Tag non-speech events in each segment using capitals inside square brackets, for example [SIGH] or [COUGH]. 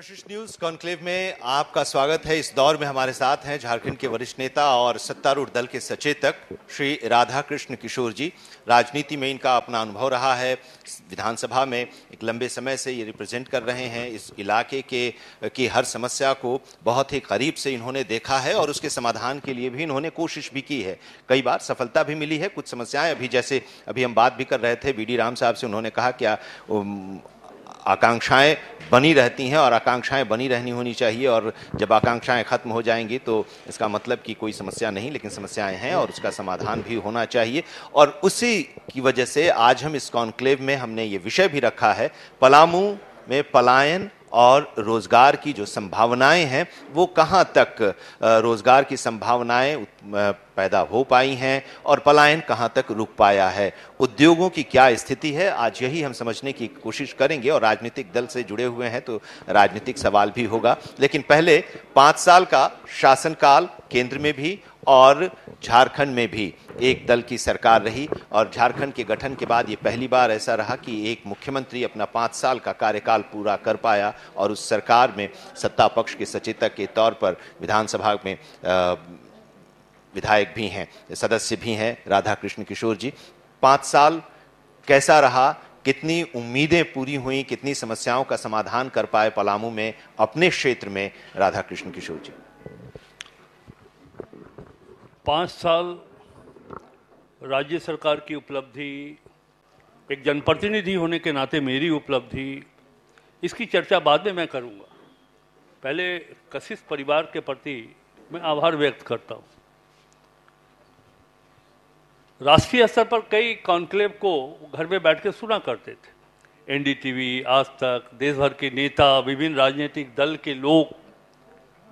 कशिश news conclave में आपका स्वागत है। इस दौर में हमारे साथ हैं झारखंड के वरिष्ठ नेता और सत्तारूढ़ दल के सचेतक श्री राधा कृष्ण किशोर जी। राजनीति में इनका अपना अनुभव रहा है। विधानसभा में एक लंबे समय से ये रिप्रेजेंट कर रहे हैं। इस इलाके के, की हर समस्या को बहुत ही करीब से इन्होंने देखा है और उसके समाधान के लिए भी इन्होंने कोशिश भी की है। कई बार सफलता भी मिली है। कुछ समस्याएँ अभी जैसे अभी हम बात भी कर रहे थे। बी डी राम साहब से उन्होंने कहा, क्या आकांक्षाएँ बनी रहती हैं और आकांक्षाएँ बनी रहनी होनी चाहिए और जब आकांक्षाएँ खत्म हो जाएँगी तो इसका मतलब कि कोई समस्या नहीं, लेकिन समस्याएँ हैं और उसका समाधान भी होना चाहिए। और उसी की वजह से आज हम इस कॉन्क्लेव में हमने ये विषय भी रखा है, पलामू में पलायन और रोज़गार की जो संभावनाएँ हैं, वो कहाँ तक रोज़गार की संभावनाएँ पैदा हो पाई हैं और पलायन कहाँ तक रुक पाया है? उद्योगों की क्या स्थिति है? आज यही हम समझने की कोशिश करेंगे और राजनीतिक दल से जुड़े हुए हैं तो राजनीतिक सवाल भी होगा। लेकिन पहले पाँच साल का शासनकाल केंद्र में भी और झारखंड में भी एक दल की सरकार रही और झारखंड के गठन के बाद ये पहली बार ऐसा रहा कि एक मुख्यमंत्री अपना पाँच साल का कार्यकाल पूरा कर पाया और उस सरकार में सत्ता पक्ष के सचेतक के तौर पर विधानसभा में विधायक भी हैं, सदस्य भी हैं राधा कृष्ण किशोर जी। पाँच साल कैसा रहा? कितनी उम्मीदें पूरी हुई? कितनी समस्याओं का समाधान कर पाए पलामू में, अपने क्षेत्र में राधा कृष्ण किशोर जी? पाँच साल राज्य सरकार की उपलब्धि, एक जनप्रतिनिधि होने के नाते मेरी उपलब्धि, इसकी चर्चा बाद में मैं करूँगा। पहले कशिश परिवार के प्रति मैं आभार व्यक्त करता हूँ। राष्ट्रीय स्तर पर कई कॉन्क्लेव को घर में बैठ के सुना करते थे। एनडीटीवी, आज तक देश भर के नेता, विभिन्न राजनीतिक दल के लोग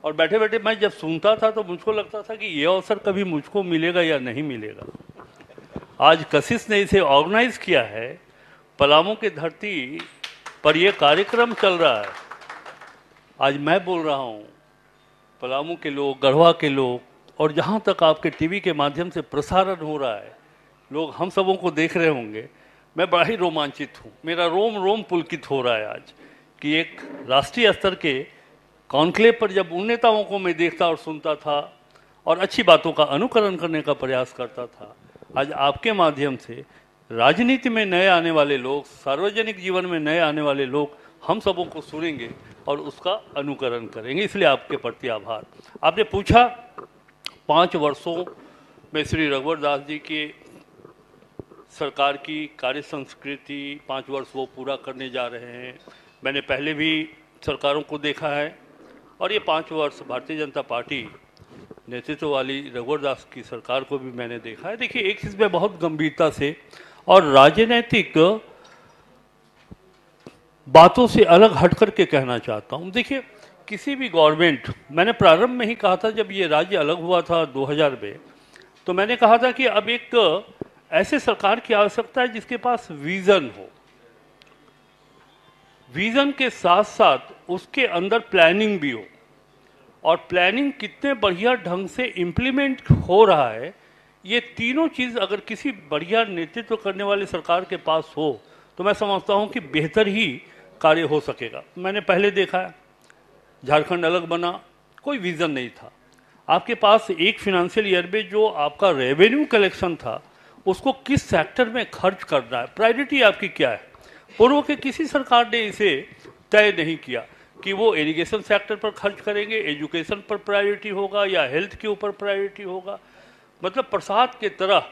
और बैठे बैठे मैं जब सुनता था तो मुझको लगता था कि ये अवसर कभी मुझको मिलेगा या नहीं मिलेगा। आज कशिश ने इसे ऑर्गेनाइज किया है। पलामू की धरती पर यह कार्यक्रम चल रहा है। आज मैं बोल रहा हूँ, पलामू के लोग, गढ़वा के लोग, और जहाँ तक आपके टीवी के माध्यम से प्रसारण हो रहा है, लोग हम सबों को देख रहे होंगे। मैं बड़ा ही रोमांचित हूँ। मेरा रोम रोम पुलकित हो रहा है आज कि एक राष्ट्रीय स्तर के कॉन्क्लेव पर जब उन नेताओं को मैं देखता और सुनता था और अच्छी बातों का अनुकरण करने का प्रयास करता था, आज आपके माध्यम से राजनीति में नए आने वाले लोग, सार्वजनिक जीवन में नए आने वाले लोग हम सबों को सुनेंगे और उसका अनुकरण करेंगे। इसलिए आपके प्रति आभार। आपने पूछा, पाँच वर्षों में श्री रघुवर दास जी के सरकार की कार्य संस्कृति पाँच वर्ष वो पूरा करने जा रहे हैं। मैंने पहले भी सरकारों को देखा है। और ये पाँच वर्ष भारतीय जनता पार्टी नेतृत्व वाली रघुवर दास की सरकार को भी मैंने देखा है। देखिए, एक चीज़ में बहुत गंभीरता से और राजनीतिक बातों से अलग हट करके कहना चाहता हूँ। देखिए, किसी भी गवर्नमेंट, मैंने प्रारंभ में ही कहा था, जब ये राज्य अलग हुआ था 2000 में तो मैंने कहा था कि अब एक ऐसे सरकार की आवश्यकता है जिसके पास विजन हो। विजन के साथ साथ उसके अंदर प्लानिंग भी हो। और प्लानिंग कितने बढ़िया ढंग से इम्प्लीमेंट हो रहा है, ये तीनों चीज़ अगर किसी बढ़िया नेतृत्व करने वाली सरकार के पास हो तो मैं समझता हूँ कि बेहतर ही कार्य हो सकेगा। मैंने पहले देखा है, झारखंड अलग बना, कोई विज़न नहीं था। आपके पास एक फिनेंशियल ईयर में जो आपका रेवेन्यू कलेक्शन था, उसको किस सेक्टर में खर्च करना है? प्रायोरिटी आपकी क्या है? पूर्व के किसी सरकार ने इसे तय नहीं किया कि वो इरिगेशन सेक्टर पर खर्च करेंगे एजुकेशन पर प्रायोरिटी होगा या हेल्थ के ऊपर प्रायोरिटी होगा। मतलब प्रसाद के तरह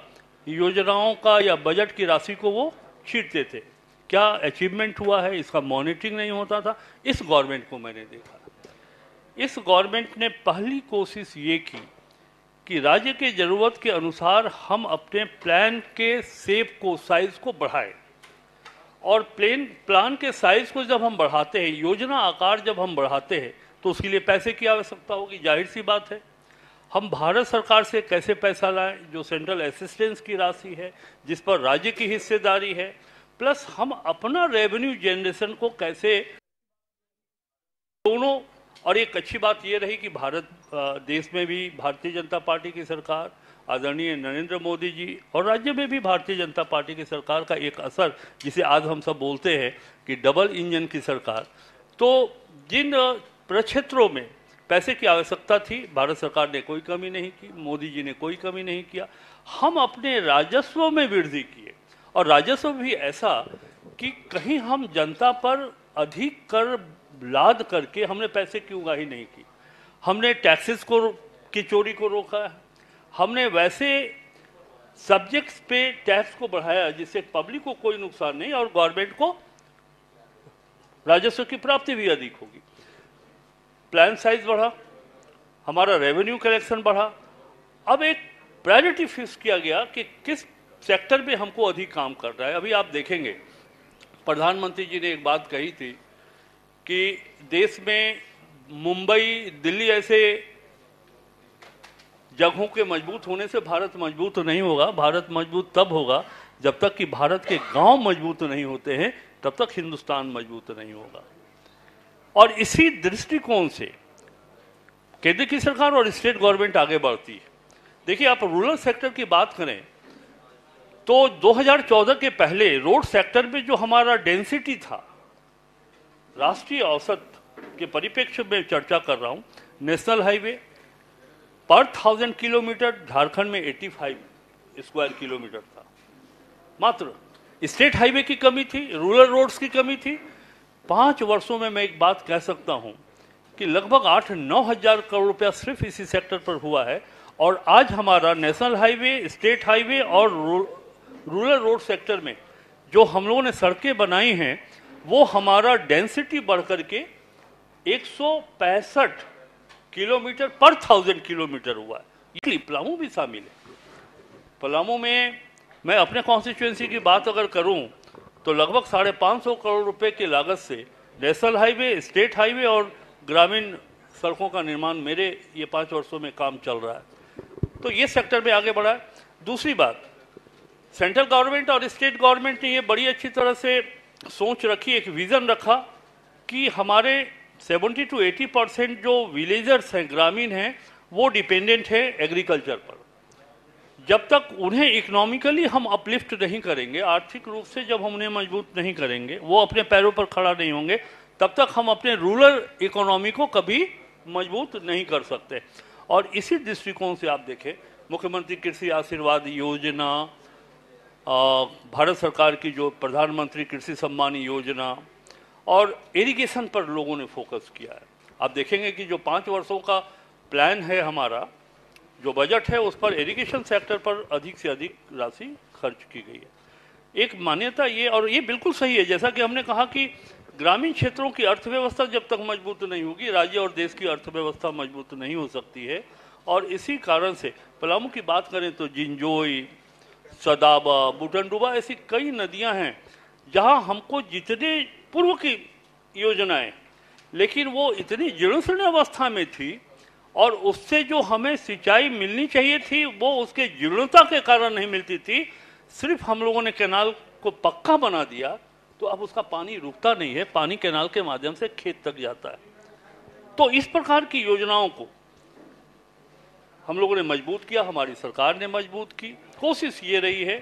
योजनाओं का या बजट की राशि को वो छीटते थे क्या अचीवमेंट हुआ है? इसका मॉनिटरिंग नहीं होता था। इस गवर्नमेंट को मैंने देखा। इस गवर्नमेंट ने पहली कोशिश ये की कि राज्य के ज़रूरत के अनुसार हम अपने प्लान के सेप को साइज़ को बढ़ाएँ। और प्लेन, प्लान के साइज़ को जब हम बढ़ाते हैं, योजना आकार जब हम बढ़ाते हैं तो उसके लिए पैसे की आवश्यकता होगी, ज़ाहिर सी बात है। हम भारत सरकार से कैसे पैसा लाएँ, जो सेंट्रल असिस्टेंस की राशि है, जिस पर राज्य की हिस्सेदारी है प्लस हम अपना रेवेन्यू जनरेशन को कैसे दोनों, और एक अच्छी बात यह रही कि भारत देश में भी भारतीय जनता पार्टी की सरकार आदरणीय नरेंद्र मोदी जी और राज्य में भी भारतीय जनता पार्टी की सरकार का एक असर, जिसे आज हम सब बोलते हैं कि डबल इंजन की सरकार। तो जिन प्रक्षेत्रों में पैसे की आवश्यकता थी, भारत सरकार ने कोई कमी नहीं की, मोदी जी ने कोई कमी नहीं किया। हम अपने राजस्व में वृद्धि किए। और राजस्व भी ऐसा कि कहीं हम जनता पर अधिक कर लाद करके हमने पैसे की उगाही नहीं की? हमने टैक्सेस को की चोरी को रोका है। हमने वैसे सब्जेक्ट्स पे टैक्स को बढ़ाया जिससे पब्लिक को कोई नुकसान नहीं और गवर्नमेंट को राजस्व की प्राप्ति भी अधिक होगी। प्लान साइज़ बढ़ा, हमारा रेवेन्यू कलेक्शन बढ़ा। अब एक प्रायोरिटी फिक्स किया गया कि किस सेक्टर में हमको अधिक काम कर रहा है। अभी आप देखेंगे, प्रधानमंत्री जी ने एक बात कही थी कि देश में मुंबई, दिल्ली ऐसे जगहों के मज़बूत होने से भारत मज़बूत नहीं होगा, भारत मज़बूत तब होगा जब तक कि भारत के गाँव मज़बूत नहीं होते हैं, तब तक हिंदुस्तान मज़बूत नहीं होगा। और इसी दृष्टिकोण से केंद्र की सरकार और स्टेट गवर्नमेंट आगे बढ़ती है। देखिए, आप रूरल सेक्टर की बात करें तो 2014 के पहले रोड सेक्टर में जो हमारा डेंसिटी था, राष्ट्रीय औसत के परिप्रेक्ष्य में चर्चा कर रहा हूँ, नेशनल हाईवे पर थाउज़ेंड किलोमीटर झारखंड में 85 स्क्वायर किलोमीटर था। मात्र स्टेट हाईवे की कमी थी रूरल रोड्स की कमी थी। पाँच वर्षों में मैं एक बात कह सकता हूँ कि लगभग आठ नौ हज़ार करोड़ रुपया सिर्फ़ इसी सेक्टर पर हुआ है और आज हमारा नेशनल हाईवे स्टेट हाईवे और रूरल रोड सेक्टर में जो हम लोगों ने सड़कें बनाई हैं, वो हमारा डेंसिटी बढ़ करके एक किलोमीटर पर थाउज़ेंड किलोमीटर हुआ है। इसलिए पलामू भी शामिल है। पलामू में मैं अपने कॉन्स्टिट्यूंसी की बात अगर करूँ तो लगभग साढ़े पाँच सौ करोड़ रुपए की लागत से नेशनल हाईवे स्टेट हाईवे और ग्रामीण सड़कों का निर्माण मेरे ये पाँच वर्षों में काम चल रहा है। तो ये सेक्टर में आगे बढ़ा है। दूसरी बात सेंट्रल गवर्नमेंट और स्टेट गवर्नमेंट ने ये बड़ी अच्छी तरह से सोच रखी, एक विज़न रखा कि हमारे 70 टू एटी परसेंट जो विलेजर्स हैं, ग्रामीण हैं, वो डिपेंडेंट है एग्रीकल्चर पर। जब तक उन्हें इकोनॉमिकली हम अपलिफ्ट नहीं करेंगे, आर्थिक रूप से जब हम उन्हें मज़बूत नहीं करेंगे, वो अपने पैरों पर खड़ा नहीं होंगे, तब तक हम अपने रूरल इकोनॉमी को कभी मज़बूत नहीं कर सकते। और इसी दृष्टिकोण से आप देखें, मुख्यमंत्री कृषि आशीर्वाद योजना भारत सरकार की जो प्रधानमंत्री कृषि सम्मान योजना और इरिगेशन पर लोगों ने फोकस किया है। आप देखेंगे कि जो पाँच वर्षों का प्लान है हमारा, जो बजट है, उस पर इरिगेशन सेक्टर पर अधिक से अधिक राशि खर्च की गई है। एक मान्यता ये, और ये बिल्कुल सही है, जैसा कि हमने कहा कि ग्रामीण क्षेत्रों की अर्थव्यवस्था जब तक मज़बूत नहीं होगी, राज्य और देश की अर्थव्यवस्था मज़बूत नहीं हो सकती है। और इसी कारण से, पलामू की बात करें तो जिंजोई सदाबा बुटनडुबा ऐसी कई नदियाँ हैं, जहाँ हमको जितने पूर्व की योजनाएँ। लेकिन वो इतनी जीर्ण अवस्था में थी और उससे जो हमें सिंचाई मिलनी चाहिए थी, वो उसके जीर्णता के कारण नहीं मिलती थी। सिर्फ़ हम लोगों ने कैनाल को पक्का बना दिया तो अब उसका पानी रुकता नहीं है। पानी कैनाल के माध्यम से खेत तक जाता है। तो इस प्रकार की योजनाओं को हम लोगों ने मज़बूत किया, हमारी सरकार ने मज़बूत की। कोशिश ये रही है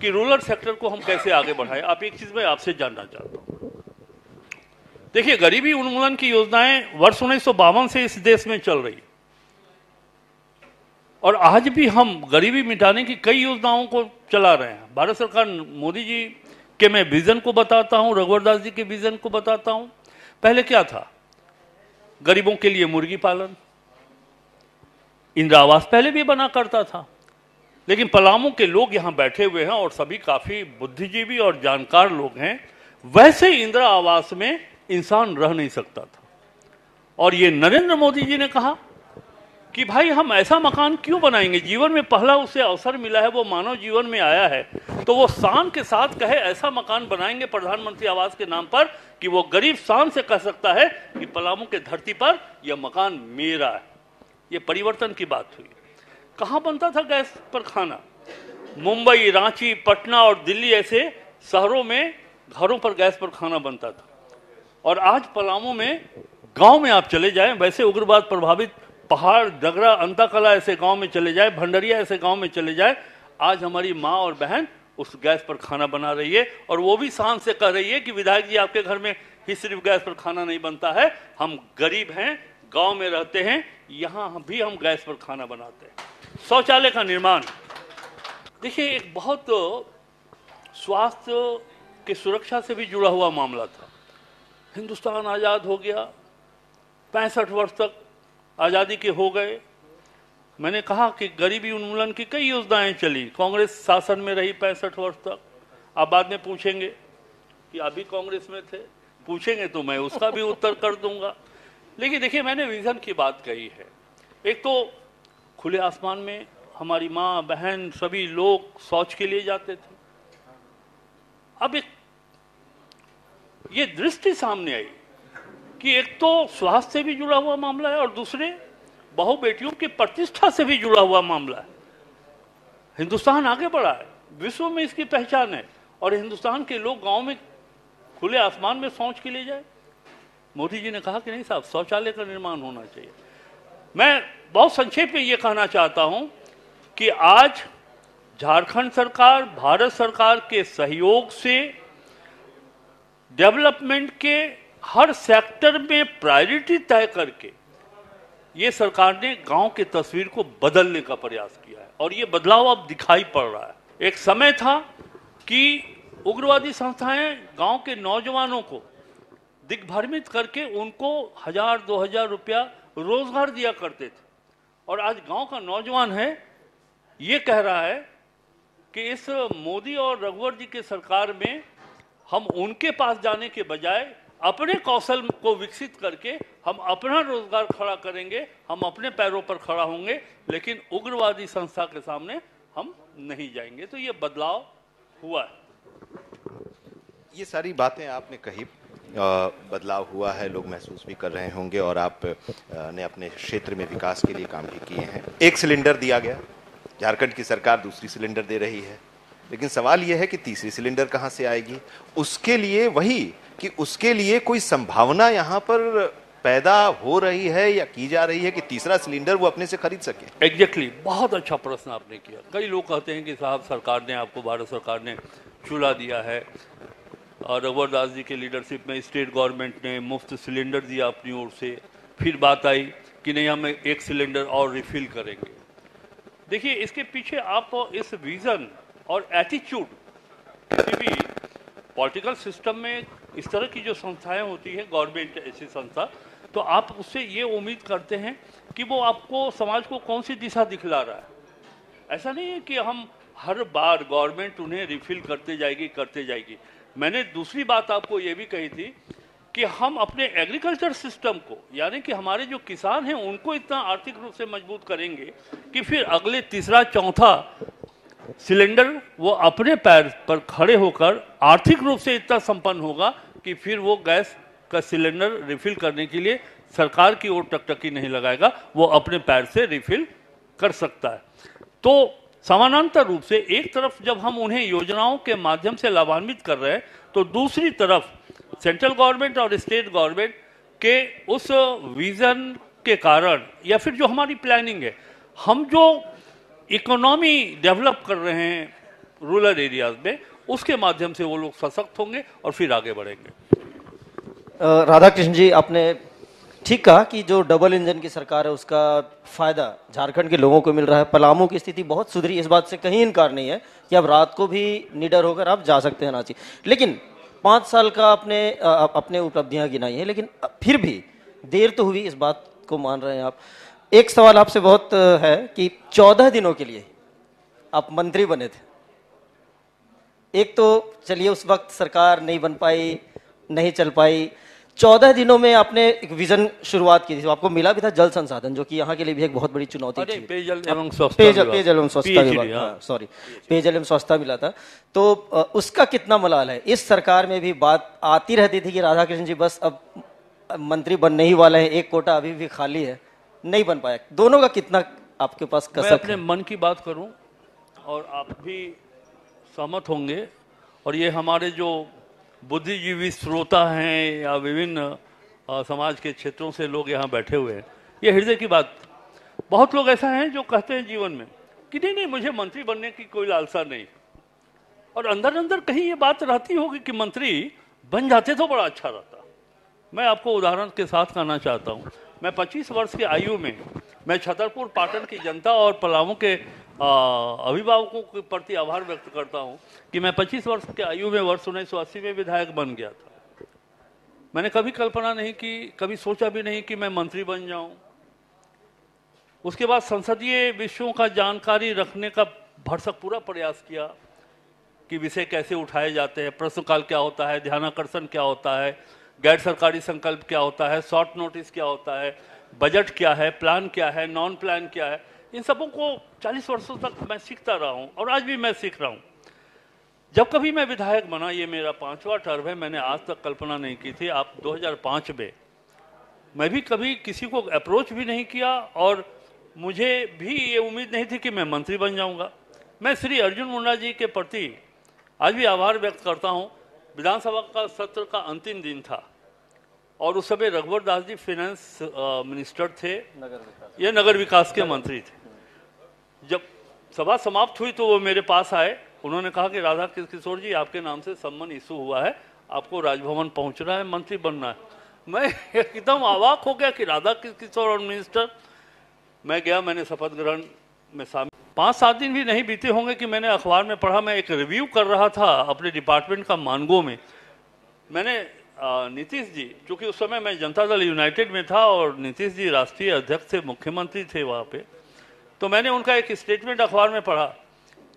कि रूरल सेक्टर को हम कैसे आगे बढ़ाएँ। आप एक चीज़ मैं आपसे जानना चाहता हूँ। देखिए, गरीबी उन्मूलन की योजनाएँ वर्ष उन्नीस सौ बावन से इस देश में चल रही और आज भी हम गरीबी मिटाने की कई योजनाओं को चला रहे हैं। भारत सरकार, मोदी जी के मैं विजन को बताता हूँ रघुवर दास जी के विजन को बताता हूँ। पहले क्या था? गरीबों के लिए मुर्गी पालन। इंदिरा आवास पहले भी बना करता था। लेकिन पलामू के लोग यहाँ बैठे हुए हैं और सभी काफ़ी बुद्धिजीवी और जानकार लोग हैं। वैसे इंदिरा आवास में इंसान रह नहीं सकता था। और ये नरेंद्र मोदी जी ने कहा कि भाई, हम ऐसा मकान क्यों बनाएँगे? जीवन में पहला उसे अवसर मिला है, वो मानव जीवन में आया है। तो वो शान के साथ कहे, ऐसा मकान बनाएँगे प्रधानमंत्री आवास के नाम पर कि वो गरीब शान से कह सकता है कि पलामू के धरती पर यह मकान मेरा है। ये परिवर्तन की बात हुई। कहाँ बनता था गैस पर खाना? मुंबई, रांची, पटना और दिल्ली ऐसे शहरों में घरों पर गैस पर खाना बनता था। और आज पलामू में गाँव में आप चले जाएँ, वैसे उग्रवाद प्रभावित पहाड़ डगरा अंताकला ऐसे गाँव में चले जाए, भंडरिया ऐसे गाँव में चले जाए। आज हमारी माँ और बहन उस गैस पर खाना बना रही है और वो भी शान से कह रही है कि विधायक जी, आपके घर में ही सिर्फ़ गैस पर खाना नहीं बनता है। हम गरीब हैं, गाँव में रहते हैं, यहाँ भी हम गैस पर खाना बनाते हैं। शौचालय का निर्माण। देखिए, एक बहुत स्वास्थ्य की सुरक्षा से भी जुड़ा हुआ मामला था। हिंदुस्तान आज़ाद हो गया। पैंसठ वर्ष तक आज़ादी के हो गए। मैंने कहा कि गरीबी उन्मूलन की कई योजनाएँ चली। कांग्रेस शासन में रही पैंसठ वर्ष तक। आप बाद में पूछेंगे कि अभी कांग्रेस में थे? पूछेंगे तो मैं उसका भी उत्तर कर दूँगा। लेकिन देखिए, मैंने विजन की बात कही है। एक तो खुले आसमान में हमारी माँ, बहन, सभी लोग शौच के लिए जाते थे। अब एक ये दृष्टि सामने आई कि एक तो स्वास्थ्य से भी जुड़ा हुआ मामला है और दूसरे बहु बेटियों की प्रतिष्ठा से भी जुड़ा हुआ मामला है। हिंदुस्तान आगे बढ़ा है, विश्व में इसकी पहचान है और हिंदुस्तान के लोग गाँव में खुले आसमान में शौच के लिए जाए। मोदी जी ने कहा कि नहीं साहब, शौचालय का निर्माण होना चाहिए। मैं बहुत संक्षेप में ये कहना चाहता हूँ कि आज झारखंड सरकार, भारत सरकार के सहयोग से डेवलपमेंट के हर सेक्टर में प्रायोरिटी तय करके ये सरकार ने गाँव की तस्वीर को बदलने का प्रयास किया है। और ये बदलाव अब दिखाई पड़ रहा है। एक समय था कि उग्रवादी संस्थाएँ गाँव के नौजवानों को दिग्भ्रमित करके उनको हज़ार, दो हज़ार रुपया रोज़गार दिया करते थे। और आज गाँव का नौजवान है, ये कह रहा है कि इस मोदी और रघुवर जी के सरकार में हम उनके पास जाने के बजाय अपने कौशल को विकसित करके हम अपना रोज़गार खड़ा करेंगे, हम अपने पैरों पर खड़ा होंगे, लेकिन उग्रवादी संस्था के सामने हम नहीं जाएँगे। तो ये बदलाव हुआ है। ये सारी बातें आपने कही बदलाव हुआ है, लोग महसूस भी कर रहे होंगे और आप ने अपने क्षेत्र में विकास के लिए काम भी किए हैं। एक सिलेंडर दिया गया, झारखंड की सरकार दूसरी सिलेंडर दे रही है। लेकिन सवाल यह है कि तीसरी सिलेंडर कहाँ से आएगी? उसके लिए वही कि उसके लिए कोई संभावना यहाँ पर पैदा हो रही है या की जा रही है कि तीसरा सिलेंडर वो अपने से खरीद सके? एग्जैक्टली exactly, बहुत अच्छा प्रश्न आपने किया। कई लोग कहते हैं कि साहब सरकार ने आपको भारत सरकार ने चूल्हा दिया है और रघुवर दास जी के लीडरशिप में स्टेट गवर्नमेंट ने मुफ़्त सिलेंडर दिया अपनी ओर से। फिर बात आई कि नहीं हम एक सिलेंडर और रिफिल करेंगे। देखिए इसके पीछे आप इस विजन और एटीट्यूड भी पॉलिटिकल सिस्टम में इस तरह की जो संस्थाएँ होती है गवर्नमेंट ऐसी संस्था तो आप उससे ये उम्मीद करते हैं कि वो आपको, समाज को कौन सी दिशा दिखला रहा है। ऐसा नहीं है कि हम हर बार गवर्नमेंट उन्हें रिफिल करते जाएगी करते जाएगी। मैंने दूसरी बात आपको ये भी कही थी कि हम अपने एग्रीकल्चर सिस्टम को, यानी कि हमारे जो किसान हैं, उनको इतना आर्थिक रूप से मज़बूत करेंगे कि फिर अगले तीसरा, चौथा सिलेंडर वो अपने पैर पर खड़े होकर आर्थिक रूप से इतना संपन्न होगा कि फिर वो गैस का सिलेंडर रिफिल करने के लिए सरकार की ओर टकटकी नहीं लगाएगा, वो अपने पैर से रिफिल कर सकता है। तो समानांतर रूप से एक तरफ़ जब हम उन्हें योजनाओं के माध्यम से लाभान्वित कर रहे हैं तो दूसरी तरफ़ सेंट्रल गवर्नमेंट और स्टेट गवर्नमेंट के उस विजन के कारण या फिर जो हमारी प्लानिंग है, हम जो इकोनॉमी डेवलप कर रहे हैं रूरल एरियाज़ में, उसके माध्यम से वो लोग सशक्त होंगे और फिर आगे बढ़ेंगे। राधा कृष्ण जी, आपने ठीक कहा कि जो डबल इंजन की सरकार है, उसका फ़ायदा झारखंड के लोगों को मिल रहा है। पलामू की स्थिति बहुत सुधरी, इस बात से कहीं इनकार नहीं है कि अब रात को भी निडर होकर आप जा सकते हैं रांची। लेकिन पाँच साल का आपने अपने उपलब्धियाँ गिनाई है, लेकिन फिर भी देर तो हुई, इस बात को मान रहे हैं आप। एक सवाल आपसे बहुत है कि चौदह दिनों के लिए आप मंत्री बने थे। एक तो चलिए उस वक्त सरकार नहीं बन पाई नहीं चल पाई। चौदह दिनों में आपने एक विजन शुरुआत की थी। आपको मिला भी था जल संसाधन जो कि यहाँ के लिए भी एक बहुत बड़ी चुनौती थी। पेयजल एवं स्वच्छता पेयजल पेयजल एवं स्वच्छता विभाग सॉरी हाँ, पेयजल एवं स्वच्छता मिला था। तो उसका कितना मलाल है? इस सरकार में भी बात आती रहती थी कि राधा कृष्ण जी बस अब मंत्री बनने ही वाला है एक कोटा अभी भी खाली है। नहीं बन पाया। दोनों का कितना आपके पास कसक मैं अपने मन की बात करूँ और आप भी सहमत होंगे और ये हमारे जो बुद्धिजीवी श्रोता हैं या विभिन्न समाज के क्षेत्रों से लोग यहाँ बैठे हुए हैं ये हृदय की बात। बहुत लोग ऐसा हैं जो कहते हैं जीवन में कि नहीं नहीं मुझे मंत्री बनने की कोई लालसा नहीं। और अंदर अंदर कहीं ये बात रहती होगी कि मंत्री बन जाते तो बड़ा अच्छा रहता। मैं आपको उदाहरण के साथ कहना चाहता हूँ। मैं 25 वर्ष की आयु में, मैं छतरपुर पाटन की जनता और पलामू के अभिभावकों के प्रति आभार व्यक्त करता हूँ कि मैं 25 वर्ष की आयु में वर्ष उन्नीस सौ अस्सी में विधायक बन गया था। मैंने कभी कल्पना नहीं की, कभी सोचा भी नहीं कि मैं मंत्री बन जाऊँ। उसके बाद संसदीय विषयों का जानकारी रखने का भरसक पूरा प्रयास किया कि विषय कैसे उठाए जाते हैं, प्रश्नकाल क्या होता है, ध्यानाकर्षण क्या होता है गैर सरकारी संकल्प क्या होता है शॉर्ट नोटिस क्या होता है बजट क्या है प्लान क्या है नॉन प्लान क्या है, इन सबों को 40 वर्षों तक मैं सीखता रहा हूँ और आज भी मैं सीख रहा हूँ। जब कभी मैं विधायक बना, ये मेरा पांचवा टर्म है, मैंने आज तक कल्पना नहीं की थी, आप 2005 में। मैं भी कभी किसी को अप्रोच भी नहीं किया और मुझे भी ये उम्मीद नहीं थी कि मैं मंत्री बन जाऊँगा। मैं श्री अर्जुन मुंडा जी के प्रति आज भी आभार व्यक्त करता हूँ विधानसभा का सत्र का अंतिम दिन था और उस समय रघुवर दास जी फाइनेंस मिनिस्टर थे। ये नगर विकास के मंत्री थे। जब सभा समाप्त हुई तो वो मेरे पास आए। उन्होंने कहा कि राधा किशोर जी आपके नाम से सम्मन इशू हुआ है। आपको राजभवन पहुँचना है मंत्री बनना है। मैं [LAUGHS] एकदम अवाक हो गया कि राधा किशोर और मिनिस्टर मैं गया मैंने शपथ ग्रहण में शामिल पाँच सात दिन भी नहीं बीते होंगे कि मैंने अखबार में पढ़ा, मैं एक रिव्यू कर रहा था अपने डिपार्टमेंट का मानगो में। मैंने नीतीश जी चूँकि उस समय मैं जनता दल यूनाइटेड में था और नीतीश जी राष्ट्रीय अध्यक्ष थे, मुख्यमंत्री थे वहाँ पे तो मैंने उनका एक स्टेटमेंट अखबार में पढ़ा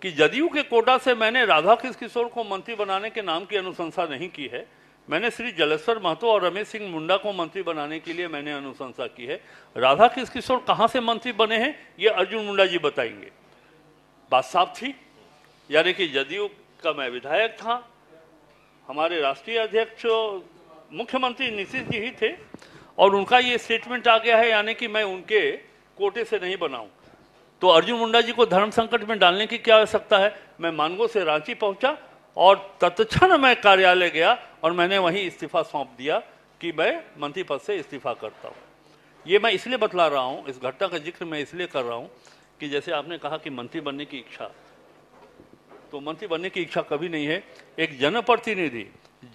कि जदयू के कोटा से मैंने राधा किशोर को मंत्री बनाने के नाम की अनुशंसा नहीं की है। मैंने श्री जलेश्वर महतो और रमेश सिंह मुंडा को मंत्री बनाने के लिए मैंने अनुशंसा की है। राधा किशोर कहाँ से मंत्री बने हैं, ये अर्जुन मुंडा जी बताएँगे। बात साफ़ थी? यानी कि जदयू का मैं विधायक था, हमारे राष्ट्रीय अध्यक्ष मुख्यमंत्री नीतीश जी ही थे, और उनका ये स्टेटमेंट आ गया है, यानी कि मैं उनके कोटे से नहीं बनाऊँ। तो अर्जुन मुंडा जी को धर्म संकट में डालने की क्या आवश्यकता है? मैं मानगो से रांची पहुँचा, और तत्क्षण मैं कार्यालय गया, और मैंने वहीं इस्तीफा सौंप दिया कि मैं मंत्री पद से इस्तीफा करता हूँ। ये मैं इसलिए बतला रहा हूँ, इस घटना का ज़िक्र मैं इसलिए कर रहा हूँ कि जैसे आपने कहा कि मंत्री बनने की इच्छा तो मंत्री बनने की इच्छा कभी नहीं है। एक जनप्रतिनिधि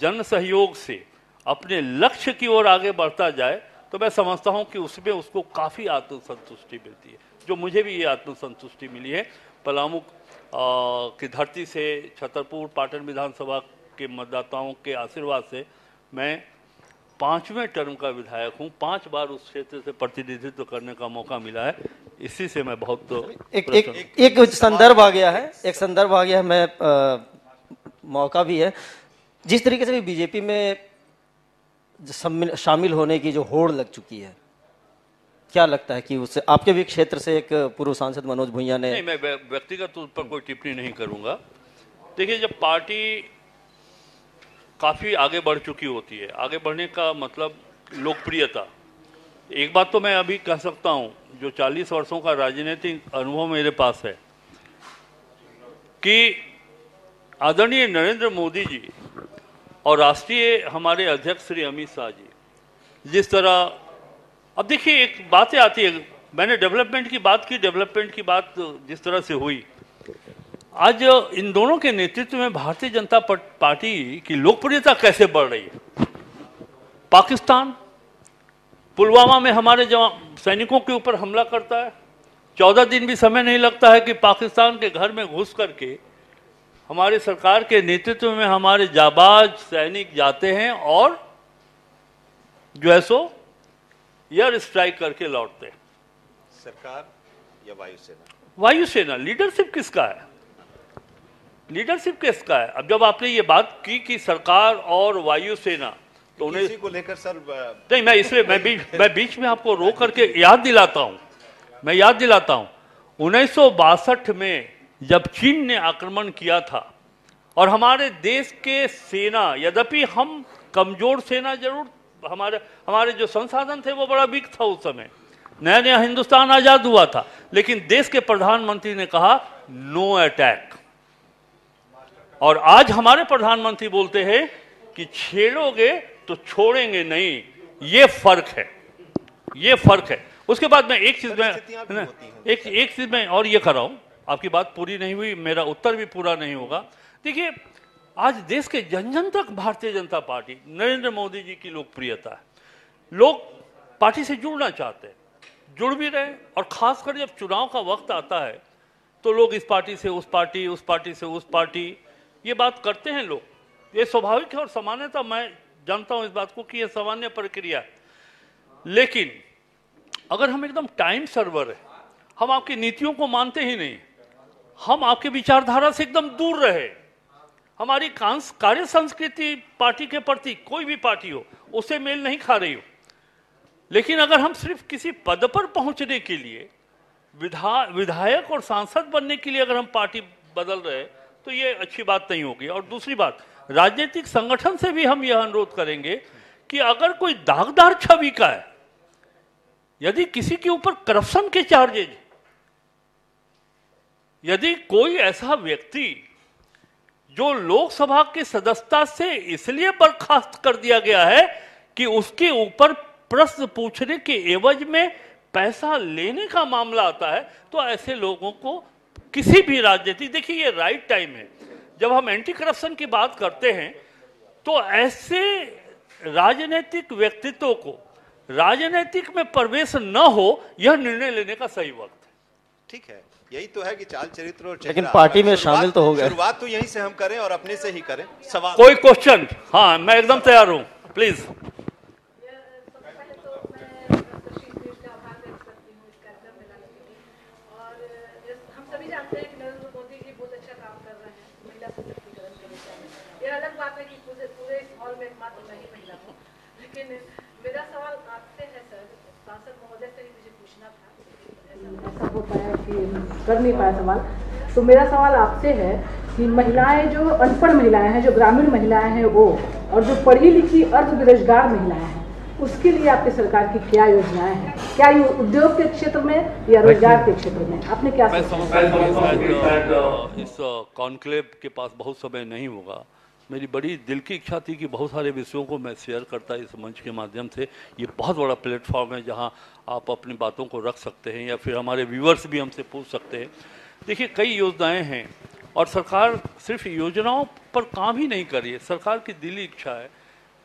जन सहयोग से अपने लक्ष्य की ओर आगे बढ़ता जाए तो मैं समझता हूँ कि उसमें उसको काफ़ी आत्मसंतुष्टि मिलती है, जो मुझे भी ये आत्मसंतुष्टि मिली है। पलामू की धरती से छतरपुर पाटन विधानसभा के मतदाताओं के आशीर्वाद से मैं पाँचवें टर्म का विधायक हूँ। पाँच बार उस क्षेत्र से प्रतिनिधित्व करने का मौका मिला है। इसी से मैं बहुत तो एक एक, एक, एक संदर्भ आ गया है एक संदर्भ आ गया है मैं आ, मौका भी है। जिस तरीके से भी बीजेपी में शामिल होने की जो होड़ लग चुकी है क्या लगता है कि उससे आपके भी क्षेत्र से एक पूर्व सांसद मनोज भूया ने नहीं मैं व्यक्तिगत तौर पर कोई टिप्पणी नहीं करूँगा। देखिए जब पार्टी काफ़ी आगे बढ़ चुकी होती है आगे बढ़ने का मतलब लोकप्रियता। एक बात तो मैं अभी कह सकता हूँ, जो 40 वर्षों का राजनीतिक अनुभव मेरे पास है, कि आदरणीय नरेंद्र मोदी जी और राष्ट्रीय हमारे अध्यक्ष श्री अमित शाह जी, जिस तरह, अब देखिए एक बातें आती है, मैंने डेवलपमेंट की बात की, डेवलपमेंट की बात जिस तरह से हुई, आज इन दोनों के नेतृत्व में भारतीय जनता पार्टी की लोकप्रियता कैसे बढ़ रही है? पाकिस्तान पुलवामा में हमारे जवान सैनिकों के ऊपर हमला करता है। चौदह दिन भी समय नहीं लगता है कि पाकिस्तान के घर में घुस करके हमारे सरकार के नेतृत्व में हमारे जाबाज सैनिक जाते हैं और जो है सो एयर स्ट्राइक करके लौटते हैं। सरकार या वायुसेना? वायुसेना लीडरशिप किसका है? लीडरशिप किसका है? अब जब आपने ये बात की कि सरकार और वायुसेना तो उन्हें को लेकर सर नहीं मैं इसलिए मैं बीच मैं बीच में आपको रोक करके याद दिलाता हूँ। मैं याद दिलाता हूँ। उन्नीस सौ बासठ में जब चीन ने आक्रमण किया था और हमारे देश के सेना यद्यपि हम कमज़ोर सेना ज़रूर हमारे हमारे जो संसाधन थे वो बड़ा वीक था उस समय। नया नया हिंदुस्तान आज़ाद हुआ था लेकिन देश के प्रधानमंत्री ने कहा नो अटैक और आज हमारे प्रधानमंत्री बोलते हैं कि छेड़ोगे तो छोड़ेंगे नहीं ये फ़र्क है। ये फ़र्क है। उसके बाद मैं एक चीज़ में एक एक चीज़ में और ये कर रहा हूँ। आपकी बात पूरी नहीं हुई मेरा उत्तर भी पूरा नहीं होगा। देखिए आज देश के जन जन तक भारतीय जनता पार्टी नरेंद्र मोदी जी की लोकप्रियता है। लोग पार्टी से जुड़ना चाहते हैं जुड़ भी रहे और खासकर जब चुनाव का वक्त आता है तो लोग इस पार्टी से उस पार्टी उस पार्टी से उस पार्टी ये बात करते हैं लोग। ये स्वाभाविक है और सामान्यता मैं जानता हूँ इस बात को कि यह सामान्य प्रक्रिया लेकिन, अगर हम एकदम टाइम सर्वर है, हम आपकी नीतियों को मानते ही नहीं, हम आपके विचारधारा से एकदम दूर रहे, हमारी कार्य संस्कृति पार्टी के प्रति कोई भी पार्टी हो, उसे मेल नहीं खा रही हो। लेकिन अगर हम सिर्फ़ किसी पद पर पहुँचने के लिए, विधा, विधायक और सांसद बनने के लिए अगर हम पार्टी बदल रहे तो ये अच्छी बात नहीं होगी। और दूसरी बात, राजनीतिक संगठन से भी हम यह अनुरोध करेंगे कि अगर कोई दागदार छवि का है, यदि किसी के ऊपर करप्शन के चार्जेज यदि कोई ऐसा व्यक्ति जो लोकसभा के सदस्यता से इसलिए बर्खास्त कर दिया गया है कि उसके ऊपर प्रश्न पूछने के एवज में पैसा लेने का मामला आता है तो ऐसे लोगों को किसी भी राजनीति देखिए ये राइट टाइम है। जब हम एंटी करप्शन की बात करते हैं तो ऐसे राजनीतिक व्यक्तित्व को राजनीतिक में प्रवेश न हो यह निर्णय लेने का सही वक्त है। ठीक है यही तो है कि चाल चरित्र और लेकिन पार्टी में शामिल तो हो गए। शुरुआत तो यहीं से हम करें और अपने से ही करें। सवाल कोई क्वेश्चन हाँ मैं एकदम तैयार हूँ। प्लीज़ सबसे पहले तो मैं कशिश देश का आभार व्यक्त करती हूँ इस कार्यक्रम में लाने के लिए और इस- हम सभी जानते हैं कि नरेंद्र मोदी जी बहुत अच्छा काम कर रहे हैं महिला सशक्तिकरण के विषय में यह अलग बात है कि पूरे पूरे इस हॉल में एकमात्र मैं ही महिला हूँ लेकिन मेरा सवाल आपसे है सर। सांसद महोदय से मुझे पूछना था ऐसा हो पाया कि कर नहीं पाया सवाल। तो मेरा सवाल आपसे है कि महिलाएँ जो अनपढ़ महिलाएँ हैं जो ग्रामीण महिलाएँ हैं वो और जो पढ़ी लिखी अर्ध बेरोजगार महिलाएँ हैं उसके लिए आपकी सरकार की क्या योजनाएँ हैं? क्या ये उद्योग के क्षेत्र में या रोज़गार के क्षेत्र में? आपने क्या मैं समझता हूँ इस कॉन्क्लेव के पास बहुत समय नहीं होगा। मेरी बड़ी दिल की इच्छा थी कि बहुत सारे विषयों को मैं शेयर करता इस मंच के माध्यम से। ये बहुत बड़ा प्लेटफॉर्म है जहाँ आप अपनी बातों को रख सकते हैं या फिर हमारे व्यूवर्स भी हमसे पूछ सकते हैं। देखिए, कई योजनाएँ हैं और सरकार सिर्फ़ योजनाओं पर काम ही नहीं कर रही है। सरकार की दिली इच्छा है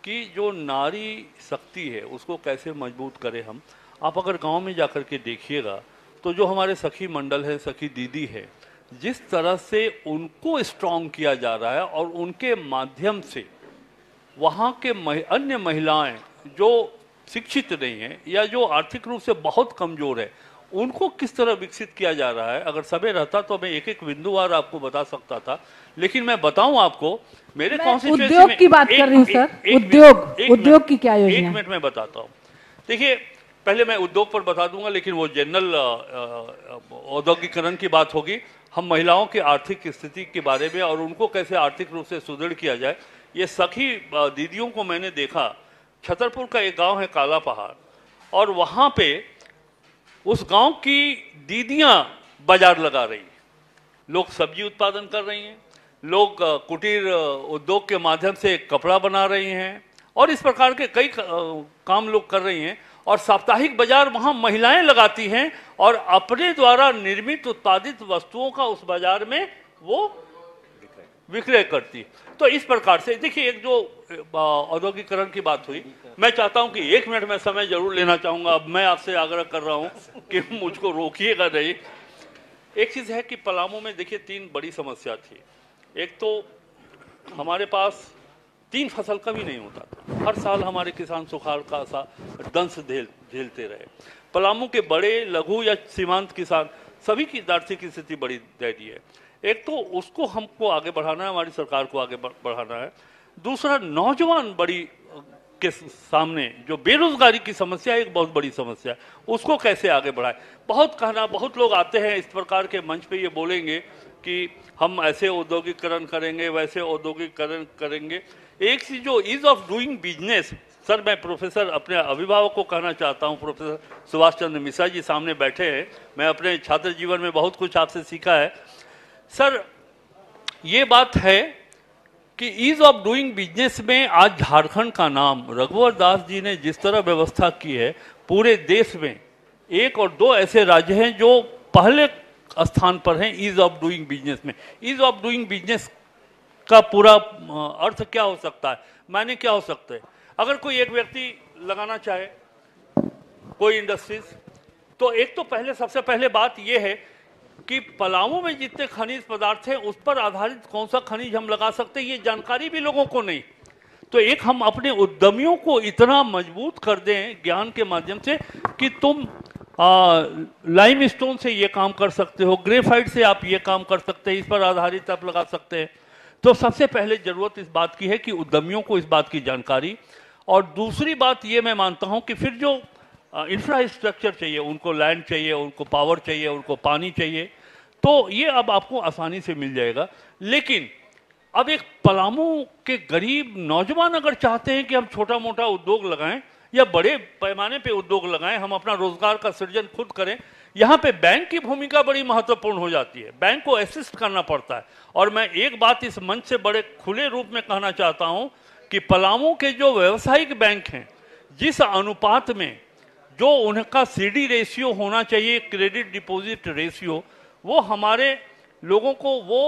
कि जो नारी शक्ति है, उसको कैसे मज़बूत करें हम। आप अगर गाँव में जाकर के देखिएगा तो जो हमारे सखी मंडल है, सखी दीदी है जिस तरह से उनको स्ट्रांग किया जा रहा है और उनके माध्यम से वहाँ के महि, अन्य महिलाएँ जो शिक्षित नहीं हैं या जो आर्थिक रूप से बहुत कमज़ोर है उनको किस तरह विकसित किया जा रहा है? अगर समय रहता तो मैं एक एक बिंदुवार आपको बता सकता था लेकिन मैं बताऊँ आपको मेरे उद्योग की बात एक- कर रही हूँ, सर। एक उद्योग- उद्योग की क्या योजना एक मिनट में बताता हूँ। देखिए पहले मैं उद्योग पर बता दूँगा लेकिन वो जनरल औद्योगिकरण की बात होगी। हम महिलाओं की आर्थिक स्थिति के बारे में और उनको कैसे आर्थिक रूप से सुदृढ़ किया जाए, ये सखी दीदियों को मैंने देखा। छतरपुर का एक गाँव है काला पहाड़। और वहाँ पे उस गाँव की दीदियाँ बाज़ार लगा रही लोग सब्ज़ी उत्पादन कर रही हैं। लोग कुटीर उद्योग के माध्यम से कपड़ा बना रही हैं। और इस प्रकार के कई काम लोग कर रही हैं। और साप्ताहिक बाज़ार वहाँ महिलाएँ लगाती हैं और अपने द्वारा निर्मित उत्पादित वस्तुओं का उस बाज़ार में वो विक्रय करती तो इस प्रकार से, देखिए एक जो औद्योगिकरण की बात हुई, मैं चाहता हूँ कि एक मिनट में समय ज़रूर लेना चाहूँगा। अब मैं आपसे आग्रह कर रहा हूँ कि [LAUGHS] मुझको रोकिएगा नहीं। एक चीज़ है कि पलामू में, देखिए, तीन बड़ी समस्या थी। एक तो हमारे पास तीन फ़सल कभी नहीं होता था। हर साल हमारे किसान सुखाड़ का सा दंश झेल झेलते रहे। पलामू के बड़े, लघु या सीमांत किसान, सभी की आर्थिक स्थिति बड़ी दयनीय है। एक तो उसको हमको आगे बढ़ाना है, हमारी सरकार को आगे बढ़ाना है। दूसरा, नौजवान बड़ी, के सामने जो बेरोजगारी की समस्या एक बहुत बड़ी समस्या है। उसको कैसे आगे बढ़ाए? बहुत कहना, बहुत लोग आते हैं इस प्रकार के मंच पे ये बोलेंगे कि हम ऐसे औद्योगिकरण करेंगे, वैसे औद्योगिकरण करेंगे। एक चीज़ जो ease of doing business sir, मैं प्रोफेसर अपने अभिभावक को कहना चाहता हूँ प्रोफेसर सुभाष चंद्र मिश्रा जी सामने बैठे हैं। मैं अपने छात्र जीवन में बहुत कुछ आपसे सीखा है। सर, ये बात है कि ईज ऑफ़ डूइंग बिज़नेस में आज झारखंड का नाम, रघुवर दास जी ने जिस तरह व्यवस्था की है, पूरे देश में एक और दो ऐसे राज्य हैं जो पहले स्थान पर हैं ईज ऑफ़ डूइंग बिज़नेस में। ईज ऑफ़ डूइंग बिज़नेस का पूरा अर्थ क्या हो सकता है? मायने क्या हो सकते हैं? अगर कोई एक व्यक्ति लगाना चाहे, कोई इंडस्ट्रीज़ तो एक तो पहले, सबसे पहले बात यह है कि पलामू में जितने खनिज पदार्थ हैं, उस पर आधारित कौन सा खनिज हम लगा सकते हैं, ये जानकारी भी लोगों को नहीं। तो एक हम अपने उद्यमियों को इतना मज़बूत कर दें ज्ञान के माध्यम से कि तुम लाइम स्टोन से ये काम कर सकते हो, ग्रेफाइट से आप ये काम कर सकते हैं, इस पर आधारित आप लगा सकते हैं। तो सबसे पहले ज़रूरत इस बात की है कि उद्यमियों को इस बात की जानकारी। और दूसरी बात ये मैं मानता हूँ कि फिर जो इंफ्रास्ट्रक्चर चाहिए, उनको लैंड चाहिए, उनको पावर चाहिए, उनको पानी चाहिए तो ये अब आपको आसानी से मिल जाएगा। लेकिन अब एक पलामू के गरीब नौजवान अगर चाहते हैं कि हम छोटा मोटा उद्योग लगाएँ या बड़े पैमाने पे उद्योग लगाएँ, हम अपना रोज़गार का सृजन खुद करें यहाँ पे बैंक की भूमिका बड़ी महत्वपूर्ण हो जाती है। बैंक को असिस्ट करना पड़ता है। और मैं एक बात इस मंच से बड़े खुले रूप में कहना चाहता हूँ कि पलामू के जो व्यवसायिक बैंक हैं, जिस अनुपात में जो उनका सीडी रेशियो होना चाहिए क्रेडिट डिपॉजिट रेशियो वो हमारे लोगों को वो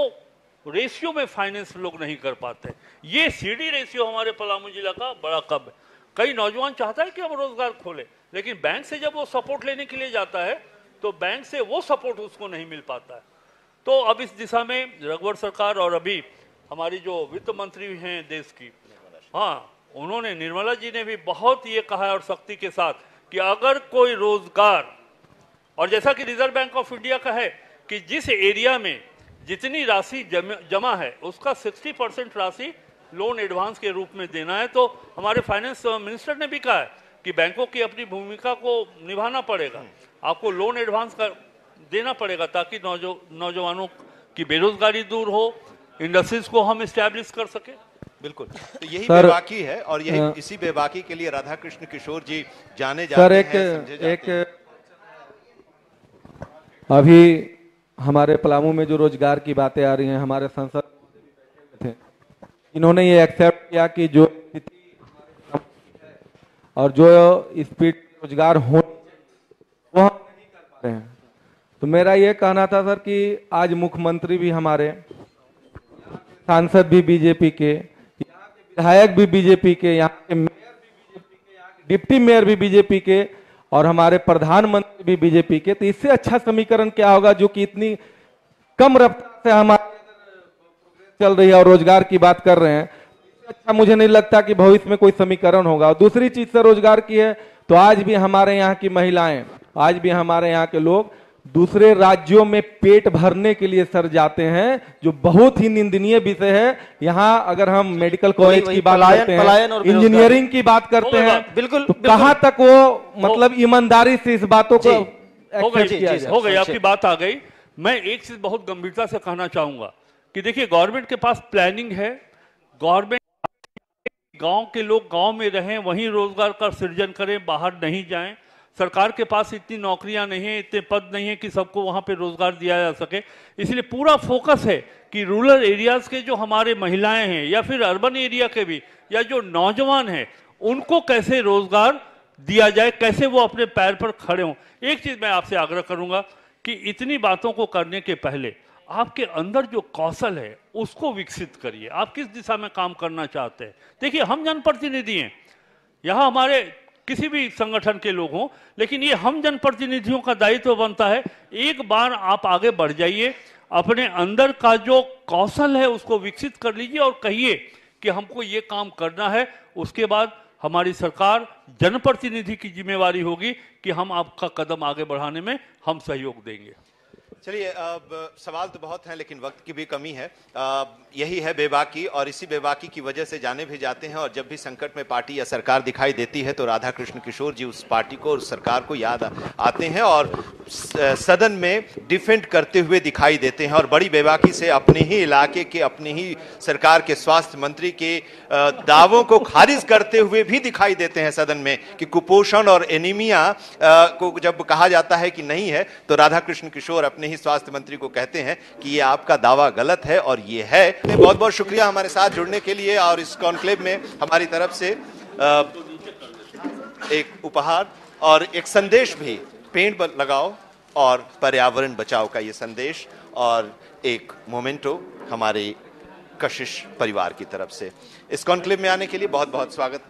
रेशियो में फाइनेंस लोग नहीं कर पाते। ये सीडी रेशियो हमारे पलामू जिला का बड़ा कब है। कई नौजवान चाहता है कि हम रोज़गार खोले, लेकिन बैंक से जब वो सपोर्ट लेने के लिए जाता है तो बैंक से वो सपोर्ट उसको नहीं मिल पाता है। तो अब इस दिशा में रघुवर सरकार और अभी हमारी जो वित्त मंत्री हैं देश की हाँ उन्होंने निर्मला जी ने भी बहुत ये कहा है और सख्ती के साथ कि अगर कोई रोज़गार, और जैसा कि रिज़र्व बैंक ऑफ़ इंडिया का है कि जिस एरिया में जितनी राशि जमा है, उसका 60 परसेंट राशि लोन एडवांस के रूप में देना है। तो हमारे फाइनेंस मिनिस्टर ने भी कहा है कि बैंकों की अपनी भूमिका को निभाना पड़ेगा। आपको लोन एडवांस कर देना पड़ेगा ताकि नौजो नौजवानों की बेरोजगारी दूर हो इंडस्ट्रीज़ को हम स्टैब्लिश कर सके। बिल्कुल। तो यही बेबाकी है और यही इसी बेबाकी के लिए राधा कृष्ण किशोर जी जाने जाते सर एक हैं, एक हैं। अभी हमारे पलामू में जो रोज़गार की बातें आ रही हैं हमारे संसद थे इन्होंने ये एक्सेप्ट किया कि जो स्थिति और जो स्पीड रोज़गार हो वो हम नहीं कर पा रहे हैं तो मेरा ये कहना था, सर, कि आज मुख्यमंत्री भी हमारे, सांसद भी बीजेपी के विधायक भी बीजेपी के, यहाँ के मेयर भी बीजेपी डिप्टी मेयर भी बीजेपी के, और हमारे प्रधानमंत्री भी बीजेपी के। तो इससे अच्छा समीकरण क्या होगा, जो कि इतनी कम रफ्तार से हमारे चल रही है और रोज़गार की बात कर रहे हैं अच्छा मुझे नहीं लगता कि भविष्य में कोई समीकरण होगा। और दूसरी चीज़ से रोज़गार की है तो आज भी हमारे यहाँ की महिलाएँ, आज भी हमारे यहाँ के लोग दूसरे राज्यों में पेट भरने के लिए सर जाते हैं जो बहुत ही निंदनीय विषय है। यहाँ अगर हम मेडिकल कॉलेज की बात करते हैं इंजीनियरिंग की बात करते हैं बिल्कुल तो कहाँ तक वो मतलब ईमानदारी से इस बातों को हो गई हो गई आपकी बात आ गई। मैं एक चीज़ बहुत गंभीरता से कहना चाहूँगा कि देखिए गवर्नमेंट के पास प्लानिंग है। गवर्नमेंट गाँव के लोग गाँव में रहें वहीं रोज़गार का सृजन करें बाहर नहीं जाएँ। सरकार के पास इतनी नौकरियाँ नहीं है, इतने पद नहीं है कि सबको वहाँ पे रोज़गार दिया जा सके। इसलिए पूरा फोकस है कि रूरल एरियाज़ के जो हमारे महिलाएँ हैं या फिर अर्बन एरिया के भी, या जो नौजवान हैं, उनको कैसे रोज़गार दिया जाए, कैसे वो अपने पैर पर खड़े हों। एक चीज़ मैं आपसे आग्रह करूँगा कि इतनी बातों को करने के पहले आपके अंदर जो कौशल है, उसको विकसित करिए। आप किस दिशा में काम करना चाहते हैं? देखिए, हम जनप्रतिनिधि हैं। यहाँ हमारे किसी भी संगठन के लोग हों, लेकिन ये हम जनप्रतिनिधियों का दायित्व बनता है, एक बार आप आगे बढ़ जाइए, अपने अंदर का जो कौशल है उसको विकसित कर लीजिए और कहिए कि हमको ये काम करना है, उसके बाद हमारी सरकार जनप्रतिनिधि की जिम्मेवारी होगी कि हम आपका कदम आगे बढ़ाने में हम सहयोग देंगे। चलिए अब सवाल तो बहुत हैं लेकिन वक्त की भी कमी है। आ, यही है बेबाकी और इसी बेबाकी की वजह से जाने भी जाते हैं और जब भी संकट में पार्टी या सरकार दिखाई देती है तो राधा कृष्ण किशोर जी उस पार्टी को और सरकार को याद आते हैं और सदन में डिफेंड करते हुए दिखाई देते हैं और बड़ी बेबाकी से अपने ही इलाके के अपने ही सरकार के स्वास्थ्य मंत्री के दावों को खारिज करते हुए भी दिखाई देते हैं सदन में कि कुपोषण और एनीमिया को जब कहा जाता है कि नहीं है तो राधा कृष्ण किशोर अपने ही स्वास्थ्य मंत्री को कहते हैं कि ये आपका दावा गलत है और ये है। बहुत बहुत शुक्रिया हमारे साथ जुड़ने के लिए और इस कॉन्क्लेव में हमारी तरफ़ से एक उपहार और एक संदेश भी, पेड़ लगाओ और पर्यावरण बचाओ का ये संदेश और एक मोमेंटो हमारे कशिश परिवार की तरफ़ से। इस कॉन्क्लेव में आने के लिए बहुत बहुत स्वागत।